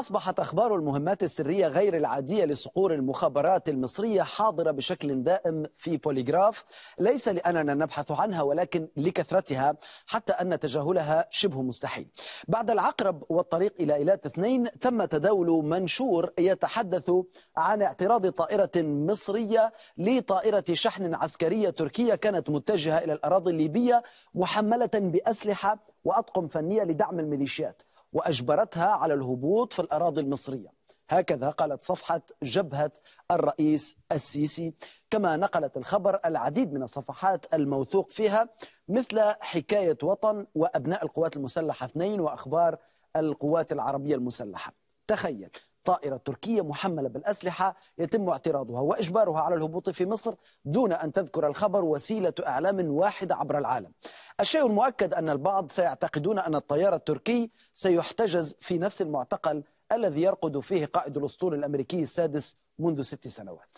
أصبحت أخبار المهمات السرية غير العادية لصقور المخابرات المصرية حاضرة بشكل دائم في بوليغراف. ليس لأننا نبحث عنها ولكن لكثرتها حتى أن تجاهلها شبه مستحيل. بعد العقرب والطريق إلى إيلات اثنين تم تداول منشور يتحدث عن اعتراض طائرة مصرية لطائرة شحن عسكرية تركية كانت متجهة إلى الأراضي الليبية محملة بأسلحة وأطقم فنية لدعم الميليشيات. وأجبرتها على الهبوط في الأراضي المصرية. هكذا قالت صفحة جبهة الرئيس السيسي كما نقلت الخبر العديد من الصفحات الموثوق فيها مثل حكاية وطن وأبناء القوات المسلحة اثنين وأخبار القوات العربية المسلحة. تخيل طائرة تركية محملة بالأسلحة يتم اعتراضها وإجبارها على الهبوط في مصر دون أن تذكر الخبر وسيلة إعلام واحدة عبر العالم. الشيء المؤكد أن البعض سيعتقدون أن الطيار التركي سيحتجز في نفس المعتقل الذي يرقد فيه قائد الأسطول الأمريكي السادس منذ ست سنوات.